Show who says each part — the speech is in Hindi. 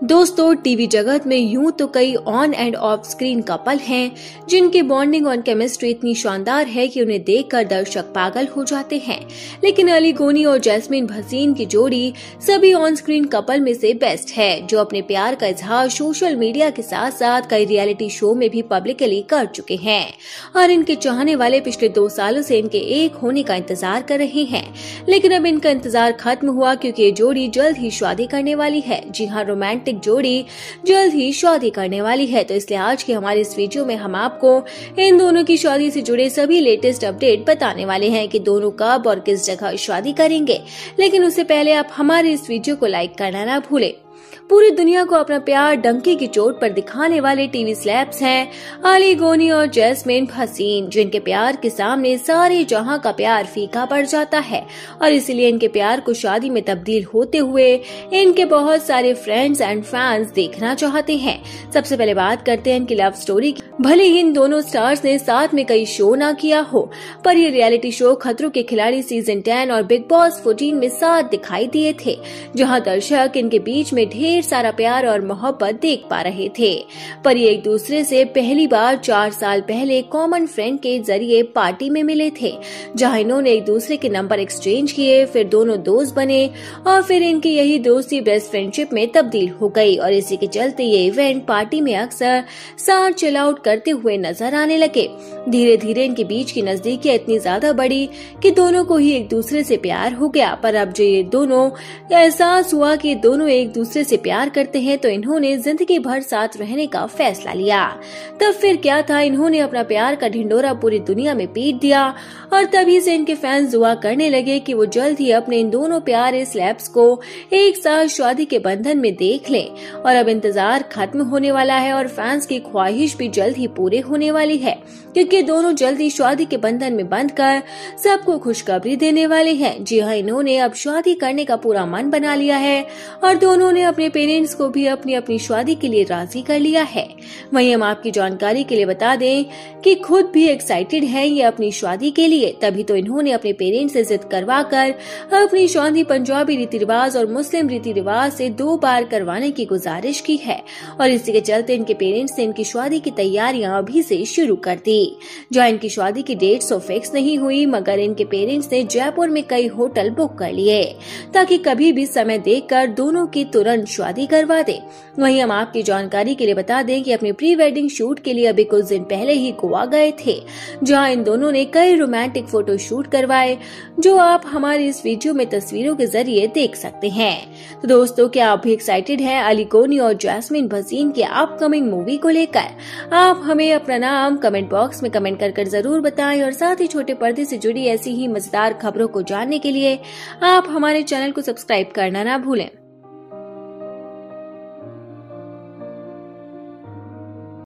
Speaker 1: दोस्तों, टीवी जगत में यूँ तो कई on and off screen couple हैं, जिनकी बॉन्डिंग और केमिस्ट्री इतनी शानदार है कि उन्हें देखकर दर्शक पागल हो जाते हैं। लेकिन अली गोनी और जैस्मिन भसीन की जोड़ी सभी ऑन स्क्रीन कपल में से बेस्ट है, जो अपने प्यार का इजहार सोशल मीडिया के साथ साथ कई रियलिटी शो में भी पब्लिकली कर चुके हैं। और इनके चाहने वाले पिछले दो सालों से इनके एक होने का इंतज़ार कर रहे हैं। लेकिन अब इनका इंतज़ार खत्म हुआ क्योंकि ये जोड़ी जल्द ही शादी करने वाली है। जी हाँ रोमांटिक रोमांटिक जोड़ी जल्द ही शादी करने वाली है। तो इसलिए आज की हमारे इस वीडियो में हम आपको इन दोनों की शादी से जुड़े सभी लेटेस्ट अपडेट बताने वाले हैं कि दोनों कब और किस जगह शादी करेंगे। लेकिन उससे पहले आप हमारे इस वीडियो को लाइक करना ना भूलें। पूरी दुनिया को अपना प्यार डंकी की चोट पर दिखाने वाले टीवी स्लैब्स हैं, अली गोनी और जैस्मिन फसीन जिनके प्यार के सामने सारे जहाँ का प्यार फीका पड़ जाता है। और इसीलिए इनके प्यार को शादी में तब्दील होते हुए इनके बहुत सारे फ्रेंड्स एंड फैंस देखना चाहते हैं। सबसे पहले बात करते हैं इनकी लव स्टोरी की। भले ही इन दोनों स्टार्स ने साथ में कई शो ना किया हो, पर ये reality show Khatron ke Khiladi season ten और बिग बॉस फोर्टीन में साथ दिखाई दिए थे, जहाँ दर्शक इनके बीच में ढेर सारा प्यार और मोहब्बत देख पा रहे थे। पर ये एक दूसरे से पहली बार चार साल पहले कॉमन फ्रेंड के ज़रिए पार्टी में मिले थे, जहाँ इन्होंने एक दूसरे के नंबर एक्सचेंज किए, फिर दोनों दोस्त बने और फिर इनकी यही दोस्ती बेस्ट फ्रेंडशिप में तब्दील हो गई और इसी के चलते ये इवेंट पार्टी में अक्सर साथ चिल आउट करते हुए नज़र आने लगे। धीरे धीरे इनके बीच की नजदीकी इतनी ज़्यादा बढ़ी कि दोनों को ही एक दूसरे से प्यार हो गया। पर अब जो ये दोनों एहसास हुआ कि दोनों एक दूसरे से प्यार करते हैं तो इन्होंने ज़िंदगी भर साथ रहने का फैसला लिया। तब फिर क्या था? इन्होंने अपना प्यार का ढिंडोरा पूरी दुनिया में पीट दिया और तभी से इनके फैंस दुआ करने लगे कि वो जल्द ही अपने इन दोनों प्यारे स्लैब्स को एक साथ शादी के बंधन में देख लें। और अब इंतज़ार खत्म होने वाला है और फैंस की ख्वाहिश भी जल्द ही पूरे होने वाली है, क्योंकि दोनों जल्द ही शादी के बंधन में बंध कर सबको खुशखबरी देने वाले हैं। जी हाँ इन्होंने अब शादी करने का पूरा मन बना लिया है और दोनों ने अपने पेरेंट्स को भी अपनी अपनी शादी के लिए राज़ी कर लिया है। वहीं हम आपकी जानकारी के लिए बता दें कि खुद भी एक्साइटेड है ये अपनी शादी के लिए, तभी तो इन्होंने अपने पेरेंट्स से जिद करवा कर अपनी शादी पंजाबी रीति रिवाज और मुस्लिम रीति रिवाज से दो बार करवाने की गुजारिश की है और इसी के चलते इनके पेरेंट्स ने इनकी शादी की तैयारियाँ अभी से शुरू कर दी। जहाँ इनकी शादी की डेट सो फिक्स नहीं हुई, मगर इनके पेरेंट्स ने जयपुर में कई होटल बुक कर लिए, ताकि कभी भी समय देखकर दोनों की तुरंत शादी करवा दे। वहीं हम आपकी जानकारी के लिए बता दें कि अपने प्री वेडिंग शूट के लिए अभी कुछ दिन पहले ही गोवा गए थे जहाँ इन दोनों ने कई रोमांटिक फ़ोटो शूट करवाए जो आप हमारी इस वीडियो में तस्वीरों के ज़रिए देख सकते हैं। तो दोस्तों क्या आप भी एक्साइटेड हैं अली कोनी और जैस्मिन भसीन की अपकमिंग मूवी को लेकर? आप हमें अपना नाम कमेंट बॉक्स में कमेंट कर, ज़रूर बताएँ और साथ ही छोटे पर्दे से जुड़ी ऐसी ही मज़ेदार खबरों को जानने के लिए आप हमारे चैनल को सब्सक्राइब करना ना भूलें।